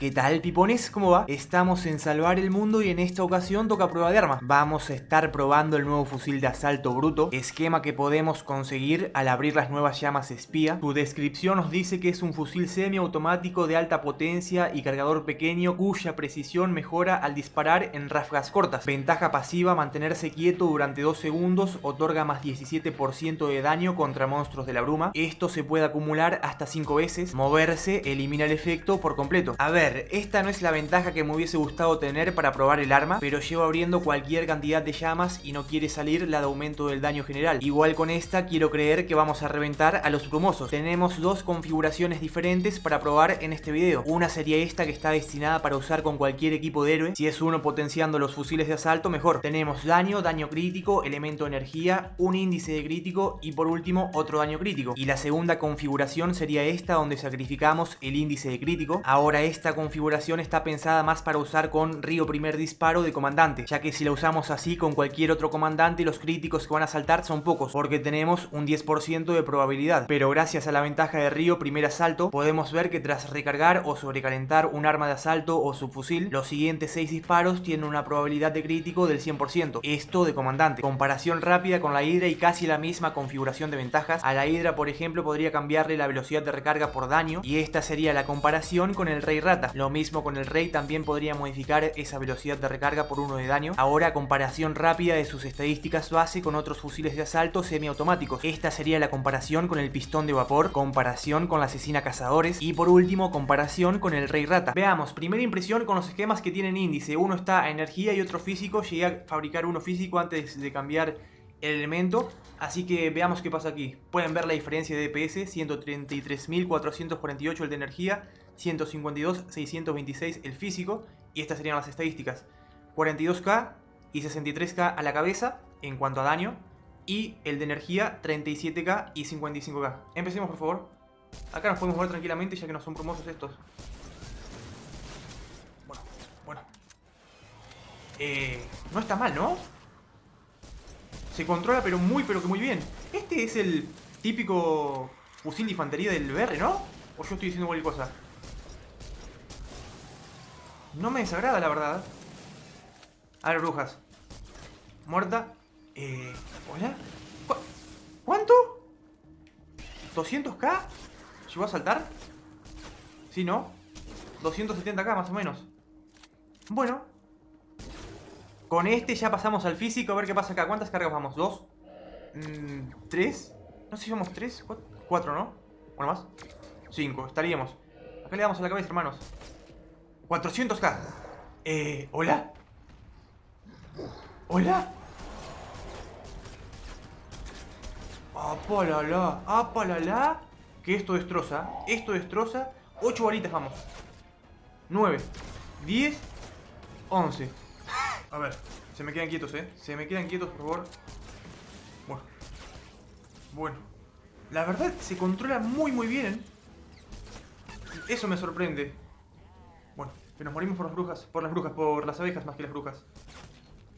¿Qué tal pipones? ¿Cómo va? Estamos en Salvar el Mundo y en esta ocasión toca prueba de arma. Vamos a estar probando el nuevo fusil de asalto bruto, esquema que podemos conseguir al abrir las nuevas llamas espía. Su descripción nos dice que es un fusil semiautomático de alta potencia y cargador pequeño cuya precisión mejora al disparar en ráfagas cortas. Ventaja pasiva, mantenerse quieto durante 2 segundos, otorga más 17% de daño contra monstruos de la bruma. Esto se puede acumular hasta 5 veces. Moverse elimina el efecto por completo. A ver, esta no es la ventaja que me hubiese gustado tener para probar el arma, pero llevo abriendo cualquier cantidad de llamas y no quiere salir la de aumento del daño general. Igual con esta quiero creer que vamos a reventar a los brumosos. Tenemos dos configuraciones diferentes para probar en este video. Una sería esta que está destinada para usar con cualquier equipo de héroe. Si es uno potenciando los fusiles de asalto, mejor. Tenemos daño, daño crítico, elemento energía, un índice de crítico y por último otro daño crítico. Y la segunda configuración sería esta donde sacrificamos el índice de crítico. Ahora esta configuración está pensada más para usar con Río primer disparo de comandante, ya que si la usamos así con cualquier otro comandante los críticos que van a saltar son pocos, porque tenemos un 10% de probabilidad. Pero gracias a la ventaja de Río primer asalto, podemos ver que tras recargar o sobrecalentar un arma de asalto o subfusil, los siguientes 6 disparos tienen una probabilidad de crítico del 100%, esto de comandante. Comparación rápida con la Hydra y casi la misma configuración de ventajas. A la Hydra, por ejemplo, podría cambiarle la velocidad de recarga por daño, y esta sería la comparación con el Rey Rata. Lo mismo con el Rey también podría modificar esa velocidad de recarga por uno de daño. Ahora comparación rápida de sus estadísticas base con otros fusiles de asalto semiautomáticos. Esta sería la comparación con el pistón de vapor, comparación con la asesina cazadores y por último comparación con el Rey Rata. Veamos, primera impresión con los esquemas que tienen índice. Uno está a energía y otro físico. Llegué a fabricar uno físico antes de cambiar el elemento. Así que veamos qué pasa aquí. Pueden ver la diferencia de DPS, 133.448 el de energía, 152.626 el físico, y estas serían las estadísticas. 42k y 63k a la cabeza en cuanto a daño, y el de energía 37k y 55k. Empecemos por favor. Acá nos podemos mover tranquilamente ya que no son promosos estos. Bueno, bueno. Eh, no está mal, ¿no? Se controla pero muy pero que muy bien. Este es el típico fusil de infantería del BR, ¿no? O yo estoy diciendo cualquier cosa. No me desagrada, la verdad. A ver, brujas. Muerta. Eh, ¿Hola? ¿Cu ¿Cuánto? ¿200k? ¿Llegó a saltar? Sí, ¿no? 270k más o menos. Bueno. Con este ya pasamos al físico. A ver qué pasa acá. ¿Cuántas cargas vamos? ¿Dos? Mm, ¿Tres? No sé si vamos tres. Cuatro, ¿no? ¿Bueno más? Cinco. Estaríamos. Acá le damos a la cabeza, hermanos. 400k. Eh, ¿hola? ¿Hola? ¡Apalala! ¡Apalala! Que esto destroza. Esto destroza. 8 balitas, vamos. 9, 10, 11. A ver, se me quedan quietos, eh. Se me quedan quietos, por favor. Bueno. Bueno. La verdad, se controla muy, muy bien. Eso me sorprende. Bueno, que nos morimos por las brujas. Por las brujas, por las abejas más que las brujas.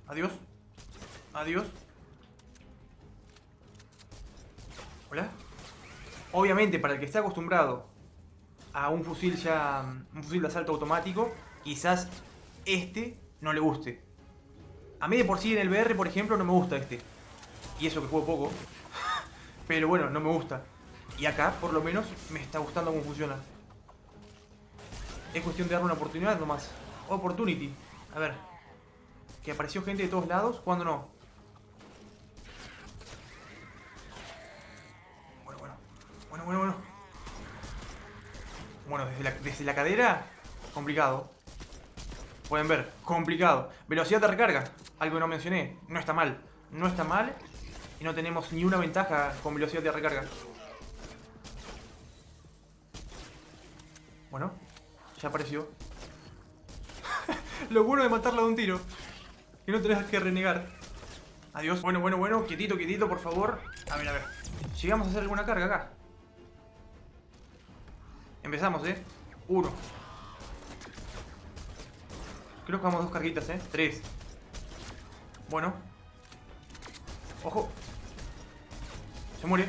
Adiós. Adiós. Hola. Obviamente, para el que esté acostumbrado a un fusil ya. un fusil de asalto automático, quizás este no le guste. A mí de por sí en el VR, por ejemplo, no me gusta este. Y eso que juego poco. Pero bueno, no me gusta. Y acá, por lo menos, me está gustando cómo funciona. Es cuestión de darle una oportunidad nomás. Opportunity. A ver. Que apareció gente de todos lados. ¿Cuándo no? Bueno, bueno. Bueno, bueno, bueno. Bueno, desde la, desde la cadera, complicado. Pueden ver, complicado. Velocidad de recarga, algo que no mencioné. No está mal. No está mal. Y no tenemos ni una ventaja con velocidad de recarga. Bueno, ya apareció. Lo bueno de matarla de un tiro. Que no tenés que renegar. Adiós. Bueno, bueno, bueno. Quietito, quietito, por favor. A ver, a ver. Llegamos a hacer alguna carga acá. Empezamos, ¿eh? Uno. Creo que vamos dos carguitas, ¿eh? Tres. Bueno. Ojo. Se muere.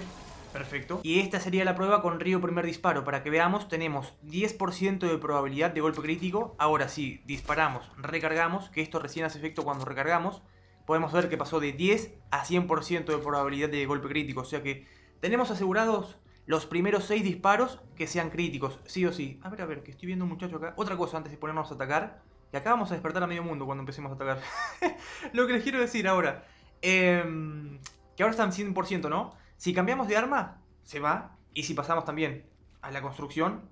Perfecto. Y esta sería la prueba con Río primer disparo. Para que veamos, tenemos 10% de probabilidad de golpe crítico. Ahora sí, disparamos, recargamos, que esto recién hace efecto cuando recargamos. Podemos ver que pasó de 10 a 100% de probabilidad de golpe crítico. O sea que tenemos asegurados los primeros 6 disparos que sean críticos, sí o sí. A ver, a ver, que estoy viendo un muchacho acá. Otra cosa antes de ponernos a atacar. Que acá vamos a despertar a medio mundo cuando empecemos a atacar. Lo que les quiero decir ahora. Em, que ahora están 100%, ¿no? Si cambiamos de arma, se va. Y si pasamos también a la construcción,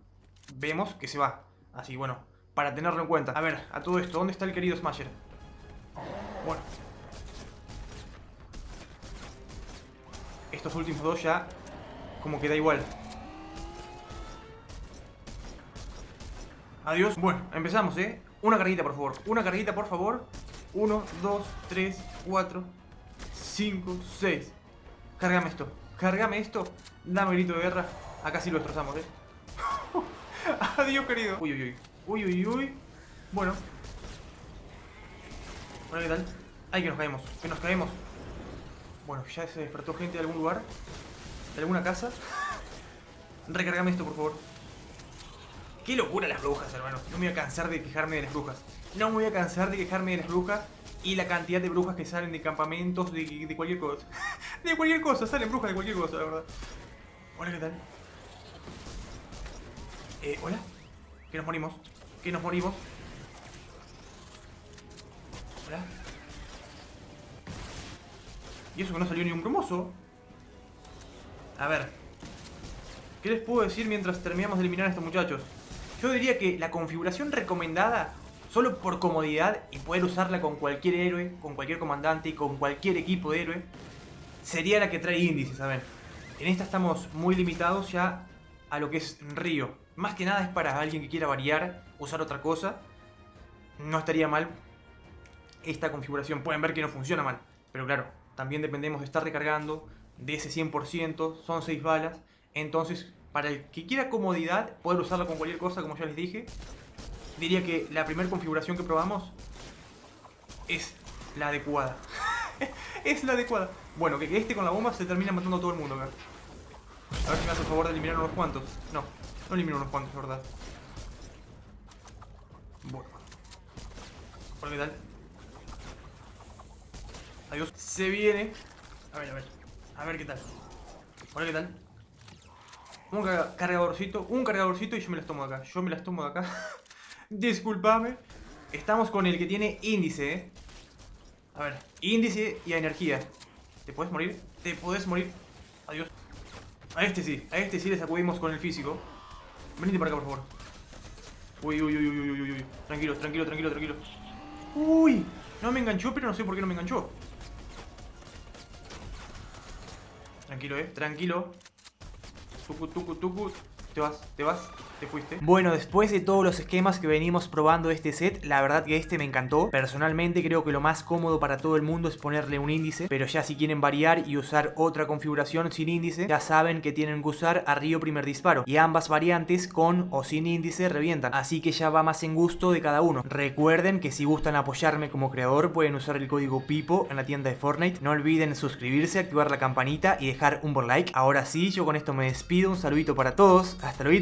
vemos que se va. Así, bueno, para tenerlo en cuenta. A ver, a todo esto, ¿dónde está el querido Smasher? Bueno. Estos últimos dos ya como que da igual. Adiós. Bueno, empezamos, ¿eh? Una carguita, por favor. Una carguita, por favor. Uno, dos, tres, cuatro, cinco, seis. Cárgame esto. Cárgame esto. Dame grito de guerra. Acá sí lo destrozamos, ¿eh? Adiós, querido. Uy, uy, uy. Uy, uy, uy. Bueno. Bueno, ¿qué tal? Ay, que nos caemos. Que nos caemos. Bueno, ya se despertó gente de algún lugar. ¿De alguna casa? Recargame esto, por favor. Qué locura las brujas, hermano. No me voy a cansar de quejarme de las brujas. No me voy a cansar de quejarme de las brujas y la cantidad de brujas que salen de campamentos, de, cualquier cosa. de cualquier cosa, salen brujas de cualquier cosa, la verdad. Hola, ¿qué tal? Eh, hola. Que nos morimos. Que nos morimos. Hola. Y eso que no salió ni un brumoso. A ver. ¿Qué les puedo decir mientras terminamos de eliminar a estos muchachos? Yo diría que la configuración recomendada, solo por comodidad y poder usarla con cualquier héroe, con cualquier comandante y con cualquier equipo de héroe, sería la que trae índices, ¿saben? En esta estamos muy limitados ya a lo que es Río. Más que nada es para alguien que quiera variar, usar otra cosa. No estaría mal esta configuración. Pueden ver que no funciona mal. Pero claro, también dependemos de estar recargando, de ese 100%, son 6 balas. Entonces, para el que quiera comodidad, poder usarla con cualquier cosa, como ya les dije, diría que la primera configuración que probamos es la adecuada. es la adecuada. Bueno, que este con la bomba se termina matando a todo el mundo, A ver si me hace el favor de eliminar unos cuantos. No, no elimino unos cuantos, verdad. Bueno. Hola, ¿qué tal? Adiós. Se viene. A ver, a ver. A ver qué tal. Hola, ¿qué tal? Un cargadorcito, un cargadorcito y yo me las tomo de acá. Yo me las tomo de acá. Disculpame. Estamos con el que tiene índice, ¿eh? A ver, índice y energía. ¿Te puedes morir? Te puedes morir. Adiós. A este sí, a este sí le sacudimos con el físico. Venite para acá, por favor. Uy, uy, uy, uy, uy, uy. Tranquilo, tranquilo, tranquilo, tranquilo. Uy, no me enganchó, pero no sé por qué no me enganchó. Tranquilo, eh, tranquilo. Tucu, tucu, tucu. Te vas, te vas. Bueno, después de todos los esquemas que venimos probando este set, la verdad que este me encantó. Personalmente creo que lo más cómodo para todo el mundo es ponerle un índice, pero ya si quieren variar y usar otra configuración sin índice, ya saben que tienen que usar a primer disparo. Y ambas variantes con o sin índice revientan, así que ya va más en gusto de cada uno. Recuerden que si gustan apoyarme como creador pueden usar el código PIPO en la tienda de Fortnite. No olviden suscribirse, activar la campanita y dejar un buen like. Ahora sí, yo con esto me despido. Un saludito para todos. Hasta luego.